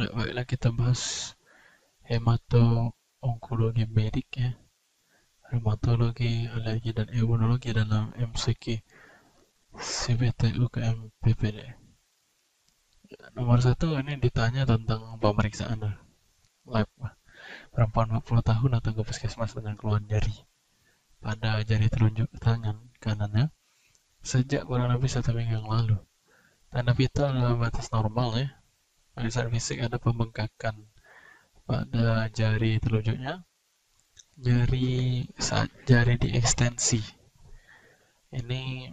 Ya, baiklah kita bahas hemato-onkologi medik ya. Rheumatologi, alergi dan imunologi dalam MCQ CBT UKM PPD. Nomor satu ini ditanya tentang pemeriksaan lab. Perempuan 40 tahun datang ke puskesmas dengan keluhan nyeri pada jari telunjuk tangan kanannya sejak kurang lebih satu minggu yang lalu. Tanda vital dalam batas normal ya. Pemeriksaan fisik ada pembengkakan pada jari telunjuknya, jari saat jari diekstensi. Ini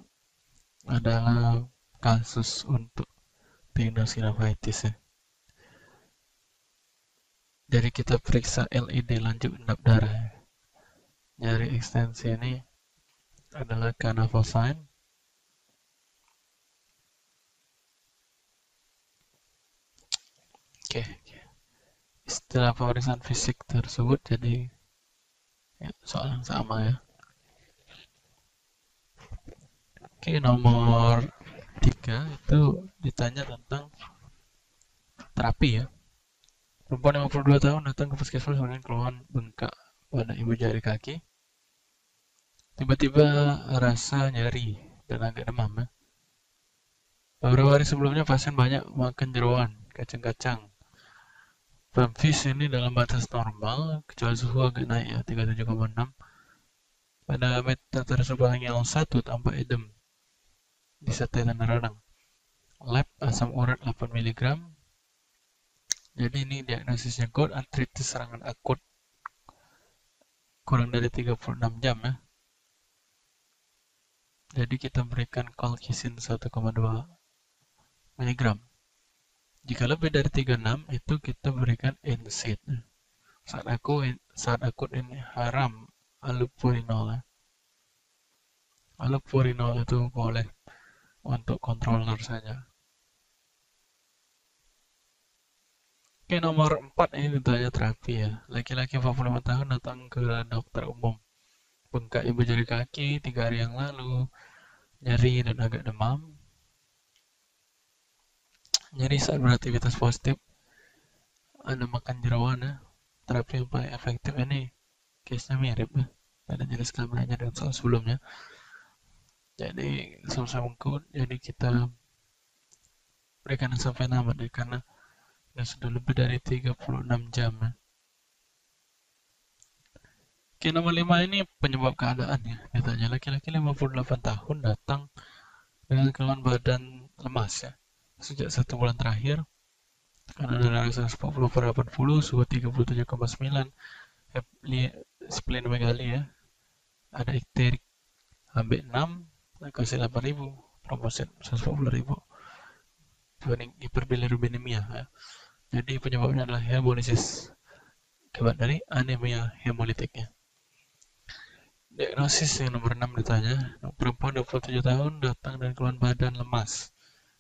adalah kasus untuk tenosynovitis ya. Jadi kita periksa LED lanjut endap darah. Jari ekstensi ini adalah sign Oke, istilah pemeriksaan fisik tersebut jadi ya, soal yang sama ya. Oke, nomor tiga itu ditanya tentang terapi ya. Perempuan 52 tahun datang ke puskesmas dengan keluhan bengkak pada ibu jari kaki. Tiba-tiba rasa nyeri dan agak demam ya. Beberapa hari sebelumnya pasien banyak makan jeruan, kacang-kacang, Pemfis ini dalam batas normal, kecuali suhu agak naik ya, 37,6. Pada metatarsubah yang 1 tanpa edem disertai tanda radang. Lab asam urat 8 mg. Jadi ini diagnosisnya GORD artritis serangan akut kurang dari 36 jam ya. Jadi kita berikan colchicine 1,2 mg. Jika lebih dari 36 itu kita berikan NSAID. Saat aku saat akut ini haram allopurinol. Allopurinol itu boleh untuk controller saja. Oke, nomor 4 ini ditanya terapi ya. Laki-laki 45 tahun datang ke dokter umum. Bengkak ibu jari kaki 3 hari yang lalu, nyeri dan agak demam, jadi saat beraktivitas positif Anda makan jeruan ya terapi yang paling efektif. Ini case-nya mirip ya. Pada jenis kelaminnya dengan soal sebelumnya. Jadi sama-sama good. Jadi kita berikan sampai nama deh karena ya sudah lebih dari 36 jam ya. Oke nomor 5 ini penyebab keadaan ya Ditanya laki-laki 58 tahun datang dengan keluhan badan lemas ya sejak satu bulan terakhir karena darah 140 per 80 suhu 37,9 splenomegali ya. Ada ikterik HB6 kasih 8000 promosi 140.000 dibanding hiperbilirubinemia ya. jadi penyebabnya adalah hemolisis akibat dari anemia hemolitiknya. Diagnosis yang nomor 6 ditanya perempuan 27 tahun datang dengan keluhan badan lemas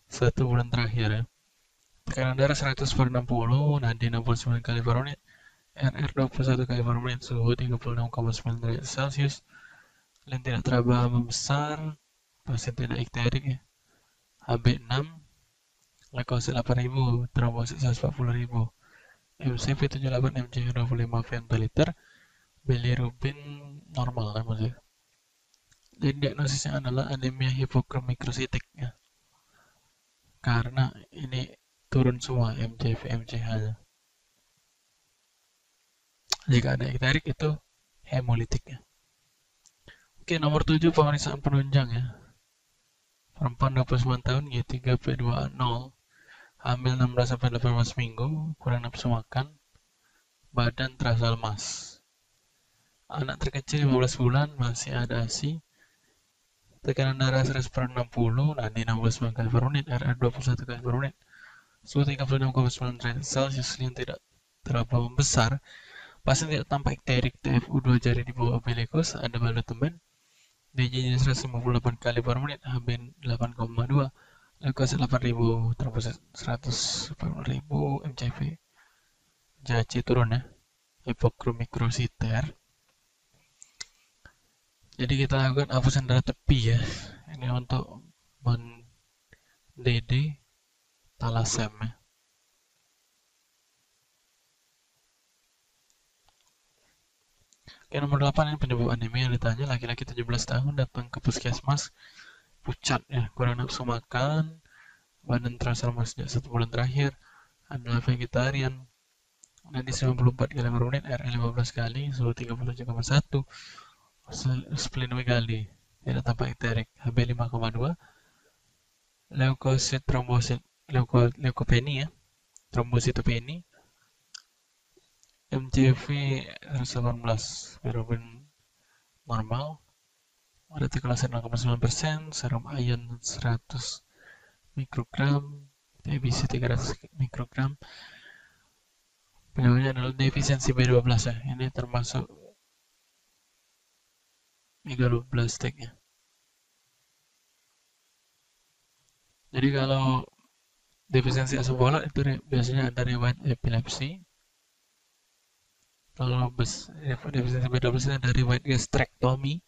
satu bulan terakhir ya. Tekanan darah 100 per 60, nadi 69 kali per menit, RR 21 kali per menit, suhu 36,9 derajat Celcius, dan tidak teraba membesar, pasien tidak ikterik ya. HB6, leukosit 8000, trombosit 140.000, MCV 78 mg 25 femtoliter, bilirubin normal ya maksudnya. Jadi diagnosisnya adalah anemia hipokromikrozitik ya karena ini turun semua MCV MCH nya jika ada ekterik itu hemolitiknya oke nomor 7 pemeriksaan penunjang ya. Perempuan 29 tahun G3 P2A0 hamil 16 sampai 18 minggu kurang nafsu makan badan terasa lemas. Anak terkecil 15 bulan masih ada ASI tekanan darah 100 per 60, nadi 69 kali per menit, RR 21 kali per menit, suhu 36,9 derajat Celcius yang tidak terlalu besar, pasien tidak tampak ikterik, TFU 2 jari di bawah umbilicus, ada balut teman, DJ 158 kali per menit, HB 8,2, leukosit 8000, trombosit 100 per 1000, MCV, JAC turun ya, hipokromikrositer, jadi kita lakukan hapusan darah tepi ya ini untuk mendede talasem ya. Oke, nomor 8 ini penyebab anemia ditanya laki-laki 17 tahun datang ke puskesmas pucat ya, kurang nafsu makan, badan terasa lemas sejak satu bulan terakhir, adalah vegetarian, nanti 94 kali merunin, R15 kali, suhu satu splenomegali, tidak tampak iterik, HB 5,2, leukosit trombosit, leuko, leukopenia trombositopenia, MCV 118 bilirubin normal retikulasi 0,9% serum ion 100 mikrogram TBC 300 mikrogram. Penyebabnya adalah defisiensi B12 ya. Ini termasuk megaloblastik ya. Jadi kalau defisiensi asam folat itu biasanya ada riwayat epilepsi. Kalau bes, defisiensi B12 itu dari white gastrectomy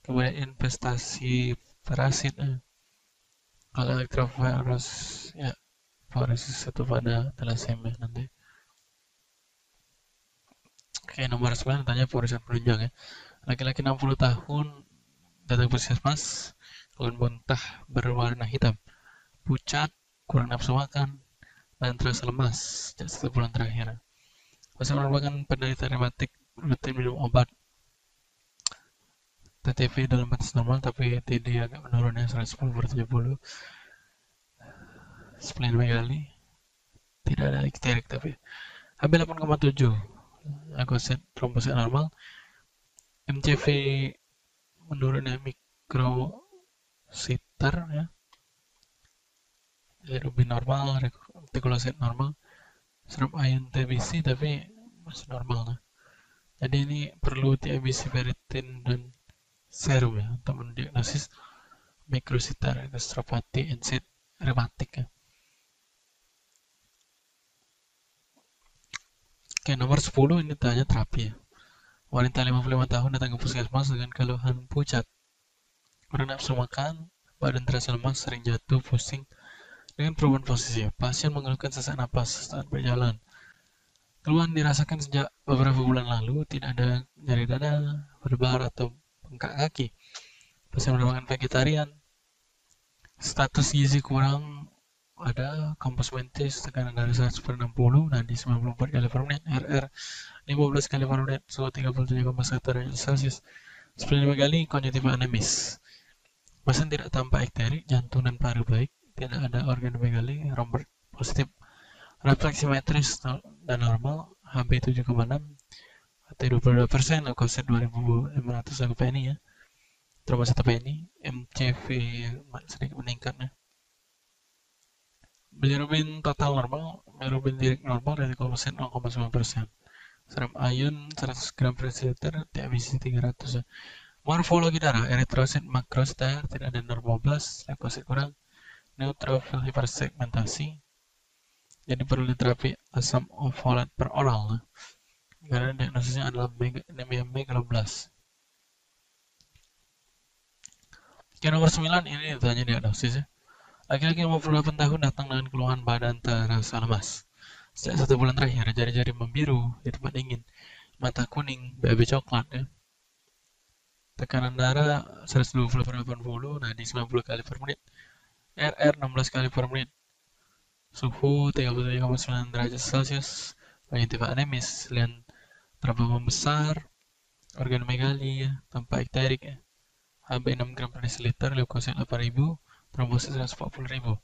kemudian investasi parasit eh. kalau elektrovirus ya viruses itu pada thalassemia nanti. Oke nomor 9 tanya pemeriksaan penunjang ya laki-laki 60 tahun datang puskesmas keluhan bontah berwarna hitam. Pucat kurang nafsu makan dan terasa lemas sejak satu bulan terakhir. Pasal merupakan penderita rematik rutin minum obat. TTV dalam batas normal tapi TD agak menurun ya 110 per 70 splenomegaly tidak ada ikterik tapi HB 8,7 agoset trombosit normal MCV menurun ya mikrositar ya Rubin normal retikulosit normal serum ion TBC tapi masih normal nah. jadi ini perlu TBC ferritin dan serum ya untuk mendiagnosis mikrositar gastropati ensit rematik ya. Oke, nomor 10 ini tanya terapi ya. Wanita 55 tahun datang ke puskesmas dengan keluhan pucat. Kurang nafsu makan, badan terasa lemas, sering jatuh, pusing, dengan perubahan posisi, pasien mengeluhkan sesak napas saat berjalan. Keluhan dirasakan sejak beberapa bulan lalu, tidak ada nyeri dada, berdebar atau bengkak kaki. Pasien merupakan vegetarian. Status gizi kurang ada kampus mentis tekanan dari 100 per 60 nadi 94 kali per menit RR 15 kali per menit suhu 37,1 derajat celcius. 95 kali konjektiva anemis pasien tidak tampak ekterik jantung dan paru baik tidak ada organ organomegali Robert positif. Refleksi metris dan normal HB 7,6 T 22 persen leukosit 2500 PNI ya. Trombosita PNI MCV sedikit meningkat ya bilirubin total normal bilirubin direct normal dari leukosit 0,9 persen serum ion 100 gram per liter TBC 300 ya. morfologi darah eritrosit makrosit tidak ada normoblas leukosit kurang neutrofil hipersegmentasi jadi perlu diterapi asam folat per oral karena diagnosisnya adalah anemia megaloblas Oke, nomor 9 ini ditanya diagnosis ya. Laki-laki 58 tahun datang dengan keluhan badan terasa lemas. Sejak satu bulan terakhir, jari-jari membiru di tempat dingin, mata kuning, BAB coklat ya. Tekanan darah 120 per 80, nah di 90 kali per menit. RR 16 kali per menit. Suhu 37,9 derajat Celcius. Penyakit anemis, lian berapa membesar, organ megali, ya, tanpa ekterik ya. HB 6 gram per desiliter, leukosit 8000, trombosit 140.000.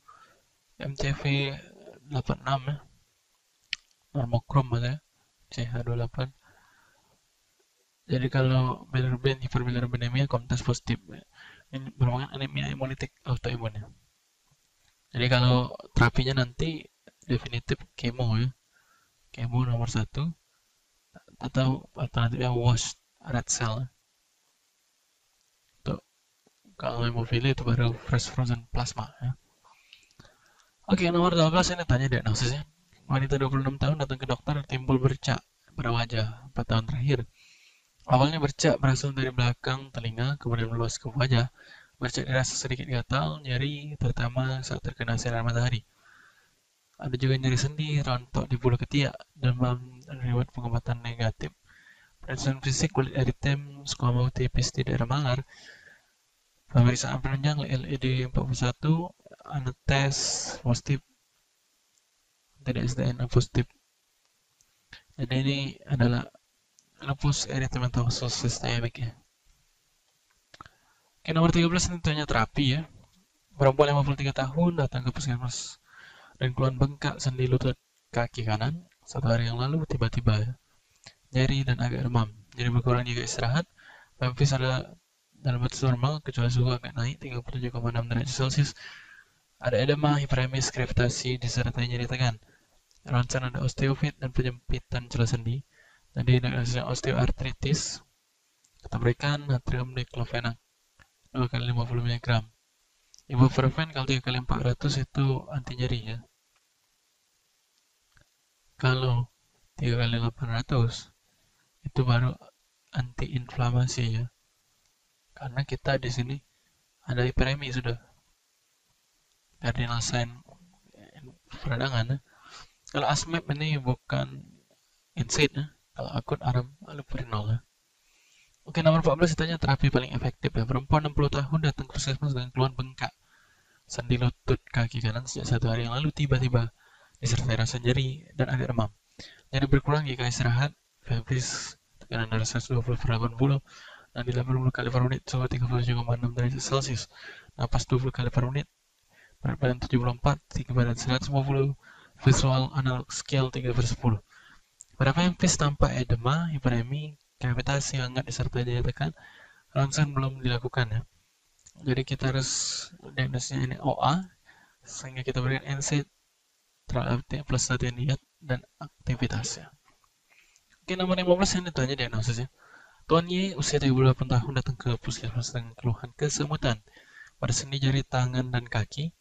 MCV 86 ya. Normokrom ya. CH28. Jadi kalau bilirubin hiperbilirubinemia komunitas positif. Ya. Ini merupakan anemia imunitik autoimun ya. Jadi kalau terapinya nanti definitif kemo ya, kemo nomor satu atau alternatifnya wash red cell. Kalau hemofili itu baru fresh frozen plasma ya. Oke, nomor 12 ini tanya diagnosisnya. Wanita 26 tahun datang ke dokter timbul bercak pada wajah 4 tahun terakhir. Awalnya bercak berasal dari belakang telinga, kemudian meluas ke wajah, Bercak dirasa sedikit gatal, nyeri, terutama saat terkena sinar matahari. Ada juga nyeri sendi, rontok di bulu ketiak, dan riwayat pengobatan negatif Pemeriksaan fisik kulit eritem, squamous tipis di daerah malar. Pemeriksaan penunjang LED 41, tes positif, tidak SDN positif. Jadi ini adalah lupus eritematosus sistemik ya. Oke, nomor 13 tentunya terapi ya. Perempuan 53 tahun datang ke puskesmas dan keluhan bengkak sendi lutut kaki kanan satu hari yang lalu tiba-tiba nyeri dan agak demam. Jadi berkurang juga istirahat. Pempis ada dalam batas normal kecuali suhu agak naik 37,6 derajat Celcius. Ada edema, hiperemis, gravitasi disertai nyeri tegan. Ronsen ada osteofit dan penyempitan celah sendi. Dan diagnosisnya osteoartritis. Kita berikan natrium diklofenak 2 kali 50 mg. Ibuprofen kalau 3 kali 400 itu anti nyeri ya. Kalau 3 kali 800 itu baru anti inflamasi ya. Karena kita di sini ada hiperemi sudah. Cardinal sign peradangan. Ya. Kalau asmap ini bukan insight ya. Kalau akut aram allopurinol ya. Oke, nomor 14 ditanya terapi paling efektif ya. Perempuan 60 tahun datang ke puskesmas dengan keluhan bengkak. Sendi lutut kaki kanan sejak satu hari yang lalu tiba-tiba disertai rasa nyeri dan agak demam. Nyeri berkurang jika istirahat. Febris tekanan darah 120 per 80 dan di 80 kali per menit suhu 37,6 derajat Celcius. Napas 20 kali per menit. Berat badan 74, tinggi badan 150, visual analog scale 3 per 10. Pada Memphis tampak edema, hiperemi, gravitasi hangat disertai daya tekan ronsen belum dilakukan ya jadi kita harus diagnosisnya ini OA sehingga kita berikan NC terhadap plus latihan diet dan aktivitasnya oke nomor 15 yang ditanya diagnosisnya Tuan Y usia 38 tahun datang ke puskesmas dengan keluhan kesemutan. Pada sendi jari tangan dan kaki.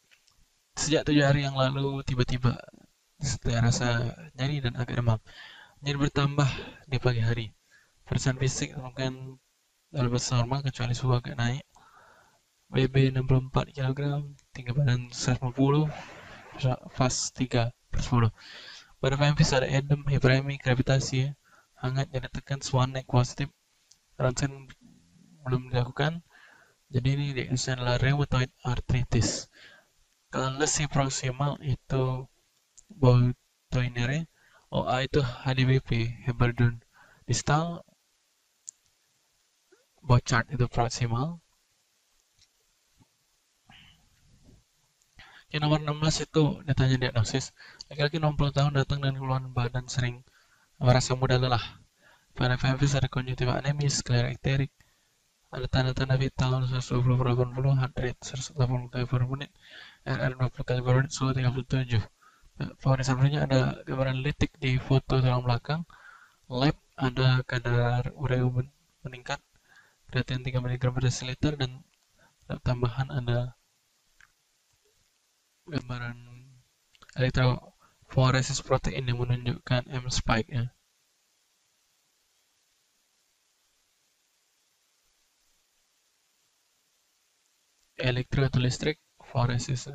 Sejak tujuh hari yang lalu tiba-tiba setelah rasa nyeri dan agak demam nyeri bertambah di pagi hari. Persen fisik mungkin dalam normal kecuali suhu agak naik. BB 64 kg tinggi badan 150 fast 3 per 10 pada Memphis ada edem, hiperemi, gravitasi hangat jadi tekan swan neck positif ronsen belum dilakukan jadi ini diagnosisnya rheumatoid arthritis kalau lesi proximal itu Boutoinere OA itu HDBP Heberdun distal Bochart itu proximal. Yang nomor 16 itu ditanya diagnosis. Laki-laki 60 tahun datang dengan keluhan badan sering merasa mudah lelah. Pada FMVs ada konjungtiva anemis, sklerekterik, ada tanda-tanda vital 120 per 80, heart rate 180 kali per menit, RR 20 kali per menit, suhu 37. Pemeriksaan selanjutnya ada gambaran litik di foto tulang belakang, lab ada kadar urea meningkat, kreatin 3 mg per desiliter dan tambahan ada gambaran elektroforesis protein yang menunjukkan M spike ya. Elektro atau listrik foresis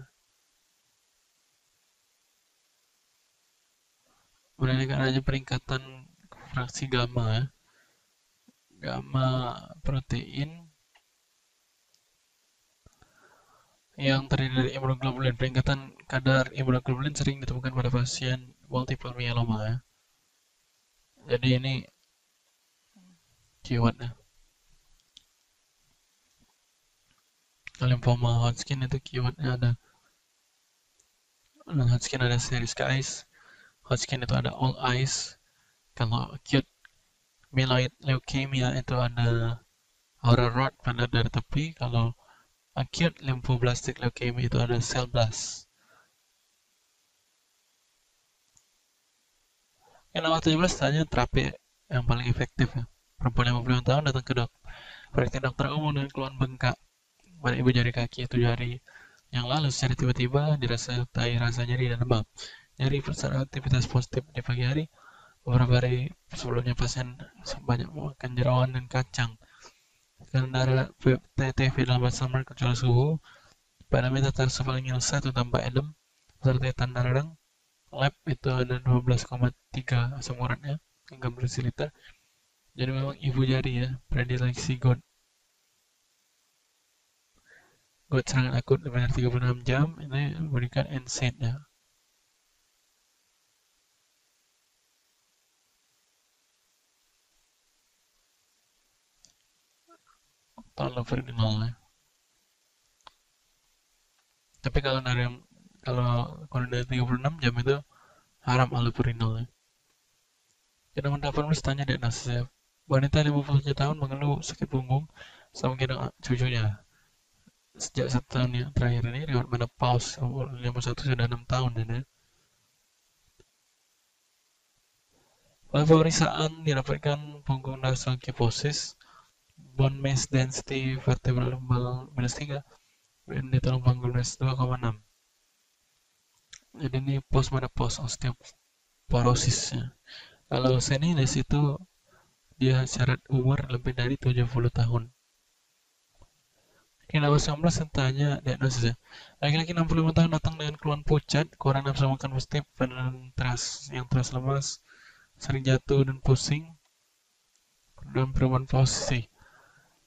kemudian hanya peningkatan fraksi gamma ya gamma protein yang terdiri dari imunoglobulin. Peningkatan kadar imunoglobulin sering ditemukan pada pasien multiple myeloma ya. Jadi ini keywordnya. Lymphoma Hodgkin itu keywordnya ada. Non Hodgkin ada series eyes Hodgkin itu ada all eyes kalau acute myeloid leukemia itu ada aura rod pada dari tepi. Kalau acute lymphoblastic leukemia itu ada cell blast. Yang nomor 17 tanya terapi yang paling efektif ya. Perempuan 55 tahun datang ke dok. Praktek dokter umum dengan keluhan bengkak pada ibu jari kaki itu jari yang lalu secara tiba-tiba dirasa tai rasa nyeri dan demam. Nyeri bersama aktivitas positif di pagi hari. Beberapa hari sebelumnya pasien banyak makan jerawan dan kacang. Karena TTV dalam bahasa mereka kecuali suhu pada metatarsofaringil 1 tanpa edem serta tanda radang lab itu ada 12,3 asam uratnya hingga bersiliter jadi memang ibu jari ya predileksi God God serangan akut dari 36 jam ini memberikan NSAID ya tahun nol ya tapi kalau dari kalau kalau dari 36 jam itu haram allopurinol ya kita mendapat tanya dek nasihat wanita 57 tahun mengeluh sakit punggung sama kira cucunya sejak satu tahun yang terakhir ini riwayat menopause satu sudah enam tahun ya. Pada pemeriksaan didapatkan nasal kiposis, bone mass density vertebral minus 3, dan ditolong punggung mass 2,6 jadi ini post post osteoporosis ya. kalau senilis itu dia syarat umur lebih dari 70 tahun Kini nomor 19 yang tanya diagnosisnya. Laki-laki 65 tahun datang dengan keluhan pucat, kurang nafsu makan positif, dan teras, yang teras lemas, sering jatuh dan pusing, dan perubahan posisi.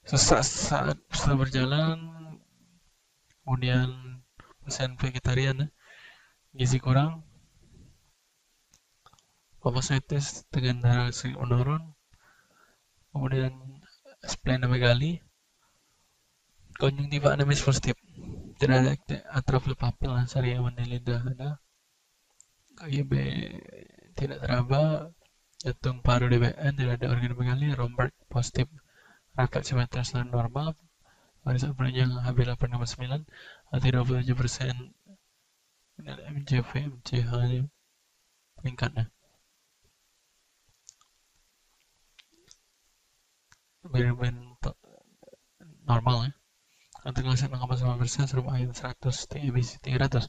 Sesak saat setelah berjalan, kemudian pasien vegetarian, ya gizi kurang papasitis dengan darah sering menurun kemudian splenomegali konjungtiva anemis positif tidak ada atrofi papil sari lidah ada. KGB tidak teraba jantung paru DBN tidak ada organ megali Romberg positif rakat simetris normal. Barisan penunjang HB859 atau 27 persen. MJV MCH ini meningkatnya benar-benar normal ya untuk ngelasin 6,9 persen serupa ayat 100 TBC 300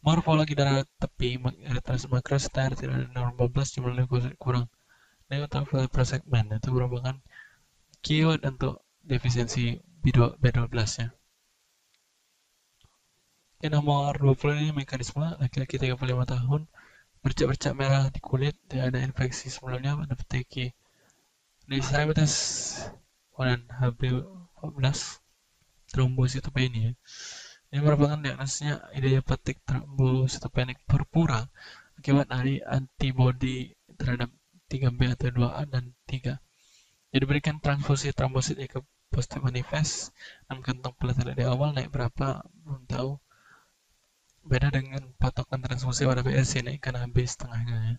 morfologi darah tepi eritas makroster tidak ada normal 12 jumlah leukosit kurang. Neutrophil per segmen itu merupakan keyword untuk defisiensi B12 ya. Yang nomor 20 ini mekanisme laki-laki 35 tahun bercak-bercak merah di kulit tidak ada infeksi sebelumnya pada peteki diabetes kemudian HB14 trombositopenia ini merupakan diagnosisnya idiopathic trombositopenic purpura akibat dari antibodi terhadap 3B atau 2A dan 3 jadi berikan transfusi trombosit jika positif manifest dan kantong platelet di awal naik berapa belum tahu. Beda dengan patokan transfusi pada PSC naikkan habis setengahnya ya